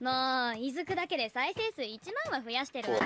もういずくだけで再生数1万は増やしてるわ。